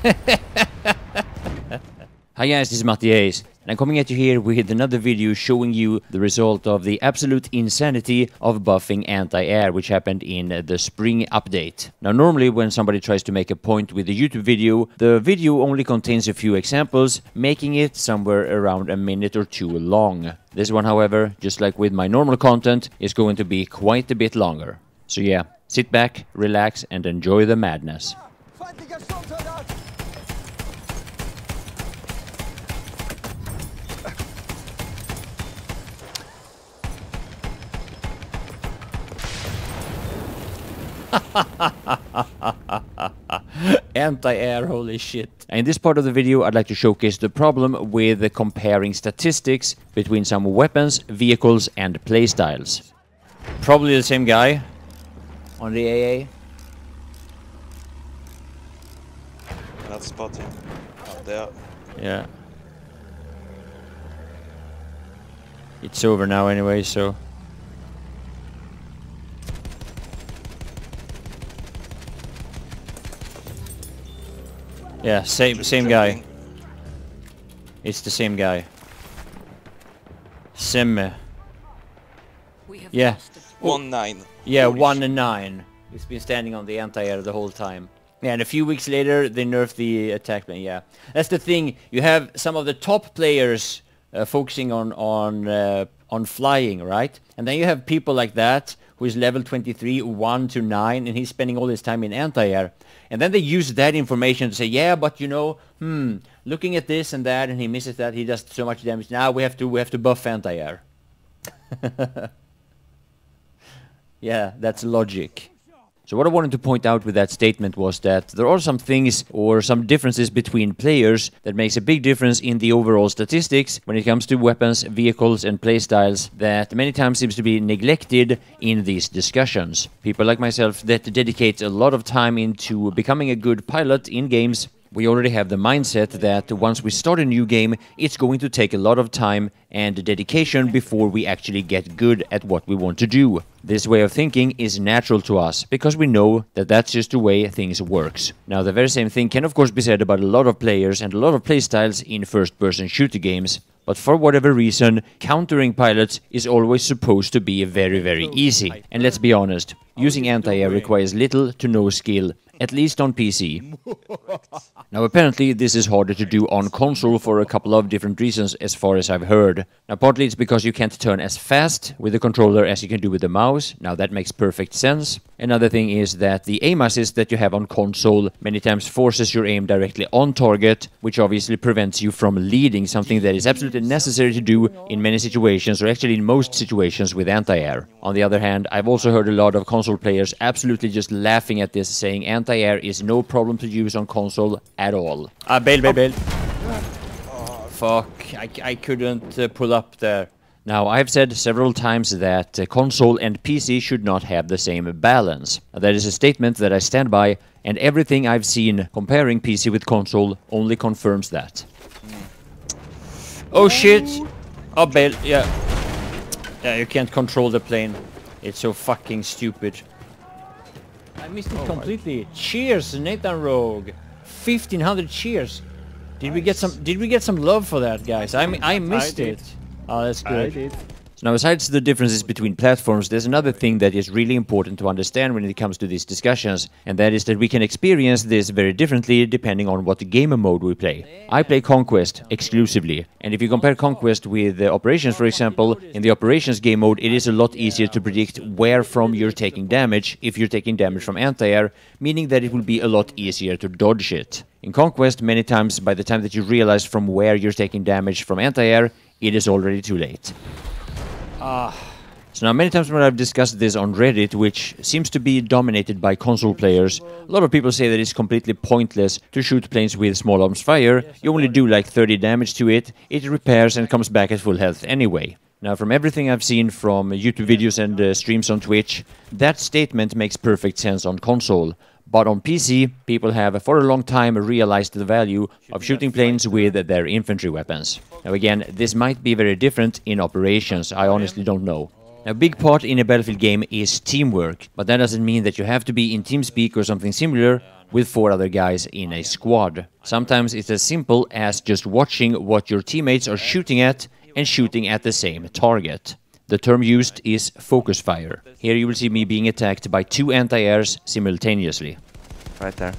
Hi guys, this is MattiAce, and I'm coming at you here with another video showing you the result of the absolute insanity of buffing anti-air, which happened in the spring update. Now normally when somebody tries to make a point with a YouTube video, the video only contains a few examples, making it somewhere around a minute or two long. This one however, just like with my normal content, is going to be quite a bit longer. So yeah, sit back, relax and enjoy the madness. Anti-air, holy shit. In this part of the video, I'd like to showcase the problem with comparing statistics between some weapons, vehicles, and playstyles. Probably the same guy on the AA. Not spotting. Out there. Yeah. It's over now anyway, so... Yeah, same same guy. It's the same guy. Sim. Yeah. One nine. Yeah, one and nine. He's been standing on the anti-air the whole time. Yeah, and a few weeks later they nerfed the attack plane. Yeah, that's the thing. You have some of the top players uh, focusing on on uh, on flying, right? And then you have people like that who is level 23, 1 to 9, and he's spending all his time in anti-air. And then they use that information to say, yeah, but you know, hmm, looking at this and that, and he misses that, he does so much damage. Now we have to we have to buff anti-air. Yeah, that's logic. So what I wanted to point out with that statement was that there are some things or some differences between players that makes a big difference in the overall statistics when it comes to weapons, vehicles and playstyles that many times seems to be neglected in these discussions. People like myself that dedicate a lot of time into becoming a good pilot in games we already have the mindset that once we start a new game, it's going to take a lot of time and dedication before we actually get good at what we want to do. This way of thinking is natural to us because we know that that's just the way things works. Now the very same thing can of course be said about a lot of players and a lot of playstyles in first-person shooter games. But for whatever reason, countering pilots is always supposed to be very very easy. And let's be honest, using anti-air requires little to no skill, at least on PC. Now apparently this is harder to do on console for a couple of different reasons as far as I've heard. Now partly it's because you can't turn as fast with the controller as you can do with the mouse, now that makes perfect sense. Another thing is that the aim assist that you have on console many times forces your aim directly on target, which obviously prevents you from leading something that is absolutely necessary to do in many situations or actually in most situations with anti-air. On the other hand, I've also heard a lot of console players absolutely just laughing at this saying anti-air is no problem to use on console at all. Ah, bail, bail, bail. Oh, Fuck, I, I couldn't uh, pull up there. Now, I've said several times that uh, console and PC should not have the same balance. That is a statement that I stand by, and everything I've seen comparing PC with console only confirms that. Oh shit! Oh, bail, yeah. Yeah, you can't control the plane. It's so fucking stupid. I missed it oh completely. Cheers, Nathan Rogue. 1500 cheers. Did we get some did we get some love for that, guys? I I missed did. it. Oh, that's I good. Now, besides the differences between platforms, there's another thing that is really important to understand when it comes to these discussions, and that is that we can experience this very differently depending on what game mode we play. I play Conquest exclusively, and if you compare Conquest with the Operations, for example, in the Operations game mode, it is a lot easier to predict where from you're taking damage if you're taking damage from anti-air, meaning that it will be a lot easier to dodge it. In Conquest, many times by the time that you realize from where you're taking damage from anti-air, it is already too late. So now many times when I've discussed this on Reddit, which seems to be dominated by console players, a lot of people say that it's completely pointless to shoot planes with small arms fire. You only do like 30 damage to it, it repairs and comes back at full health anyway. Now from everything I've seen from YouTube videos and uh, streams on Twitch, that statement makes perfect sense on console. But on PC, people have for a long time realized the value of shooting planes with their infantry weapons. Now again, this might be very different in operations, I honestly don't know. A big part in a Battlefield game is teamwork, but that doesn't mean that you have to be in TeamSpeak or something similar. with four other guys in a squad. Sometimes it's as simple as just watching what your teammates are shooting at and shooting at the same target. The term used is focus fire. Here you will see me being attacked by two anti-airs simultaneously. Right there.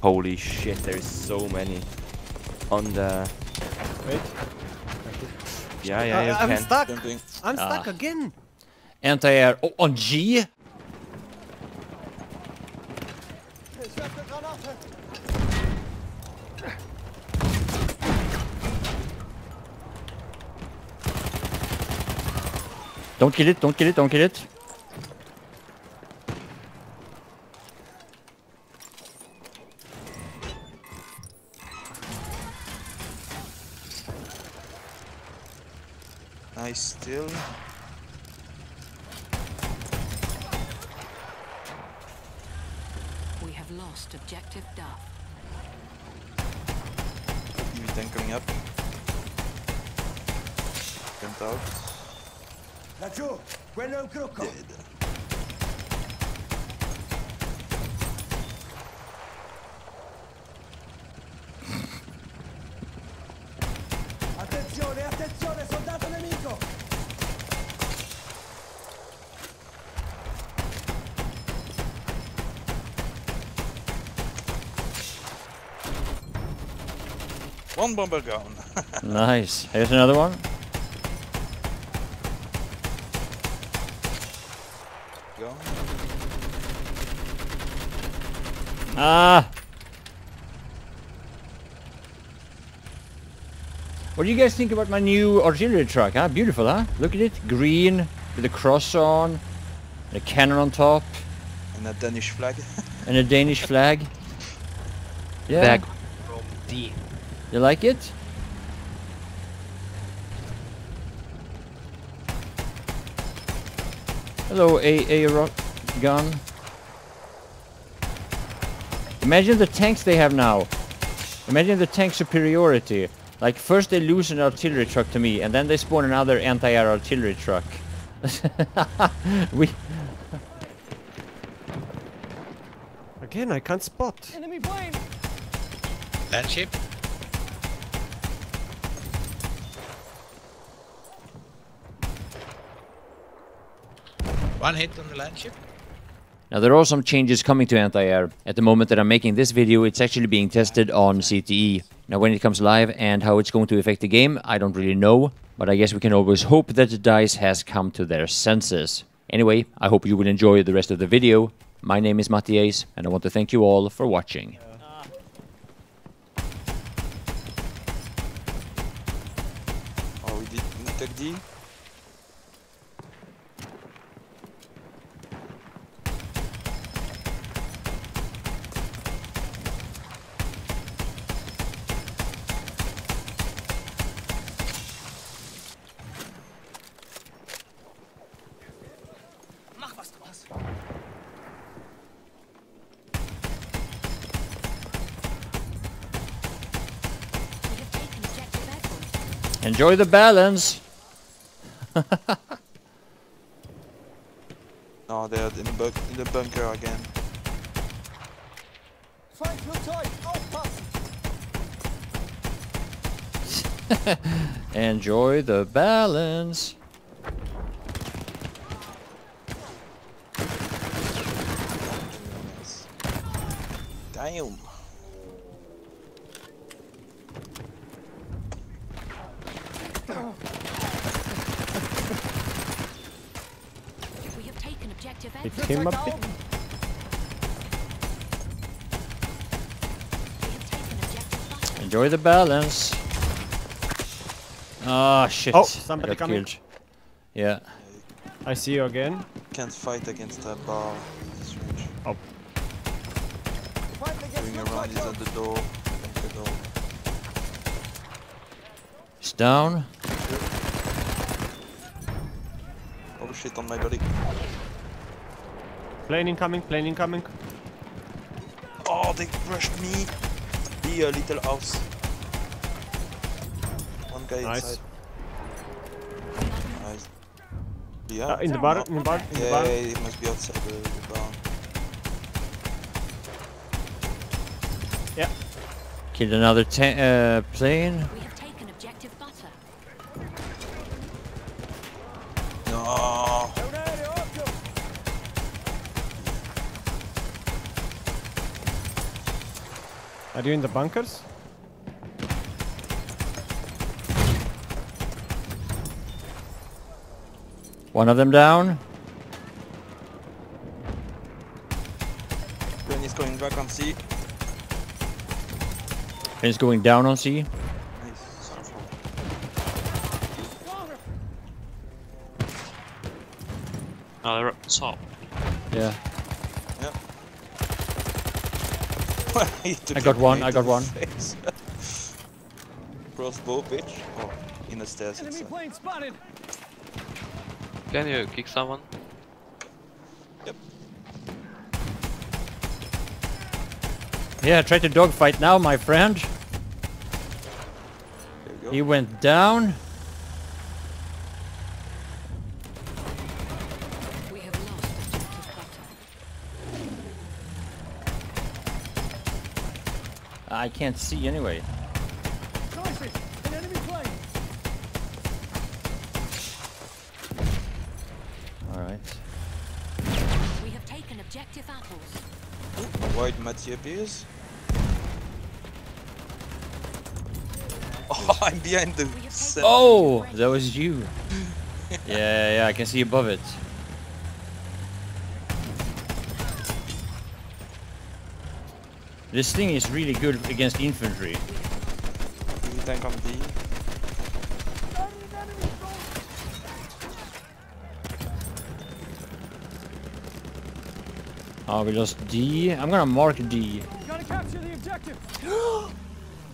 Holy shit, there is so many. On the... Wait. Yeah, yeah, you I'm can. stuck. I'm Ah. stuck again. Anti-air oh, on G? Don't kill it, don't kill it, don't kill it. Nice still. We have lost objective Duff. Enemy tank coming up. Went out. Laggiù, quello è un crocco. Dead. Attenzione, attenzione, soldato nemico. One bomber gone. Nice. Here's another one. Ah! What do you guys think about my new artillery truck, huh? Beautiful, huh? Look at it. Green, with a cross on, and a cannon on top, And a Danish flag. and a Danish flag. Yeah. Flag from D. You like it? Hello, A A rock gun. Imagine the tanks they have now. Imagine the tank superiority. Like first they lose an artillery truck to me, and then they spawn another anti-air artillery truck. we Again, I can't spot. Enemy plane. Land ship. One hit on the land ship. Now there are some changes coming to anti-air. At the moment that I'm making this video, it's actually being tested on CTE. Now when it comes live and how it's going to affect the game, I don't really know. But I guess we can always hope that DICE has come to their senses. Anyway, I hope you will enjoy the rest of the video. My name is Mattias, and I want to thank you all for watching. Enjoy the balance! No, they're in the, in the bunker again. Enjoy the balance! Damn. We have taken objective It came up. da oben. We have taken objective Butter. Enjoy the balance! Ah, shit. Oh, somebody got coming. killed. Yeah. I see you again. Can't fight against that bar. Oh. strange. Feindliches Going around is at the door. Bunker door. It's down. Oh shit on my body. Plane incoming, plane incoming. Oh, they crushed me. The a little house. One guy nice. inside. Nice. Yeah. Uh, in the bar, in the bar, in yeah, the bar. Yeah, it must be outside the, the bar. Yeah. Get another uh, plane. Are you in the bunkers? One of them down. Plane is going back on C. Plane's going down on C. Nice. No, they're up top. Yeah. a- He took I got one, I got one. face. Crossbow, bitch. Oh, in the stairs. Enemy inside. plane spotted! Can you kick someone? Yep. Yeah, try to dogfight now, my friend. There you go. He went down. We have lost objective butter. I can't see anyway. Choices! An enemy plane! Alright. We have taken objective apples. White Mathieu appears. Oh, I'm behind the We have taken center. Oh, that was you. yeah, yeah, I can see above it. This thing is really good against infantry. D tank on D. Oh, we lost D. I'm gonna mark D. Gotta capture the objective!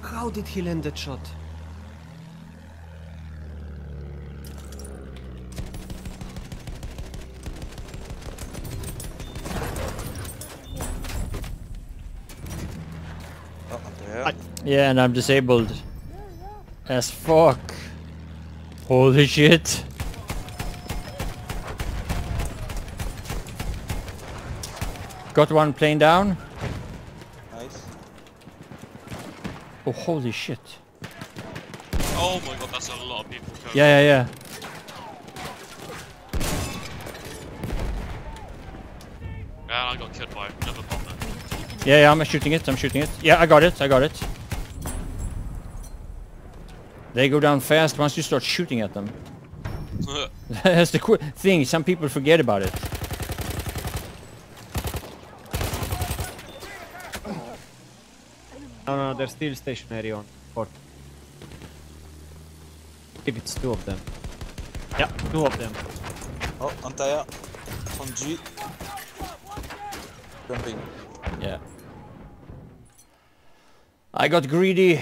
How did he land that shot? Oh, I'm there. I- Yeah, and I'm disabled. As fuck. Holy shit. Got one plane down. Nice. Oh, holy shit. Oh my god, that's a lot of people. coming. Yeah, yeah, yeah. Yeah, I got killed by another bomber. We have taken Yeah, yeah, I'm shooting it. I'm shooting it. Yeah, I got it. I got it. They go down fast once you start shooting at them. That's the qu- thing. Some people forget about it. No, no, they're still stationary on port. If it's two of them. Yeah, two of them. Oh, Anti-air. On G. Jumping. Yeah. I got greedy.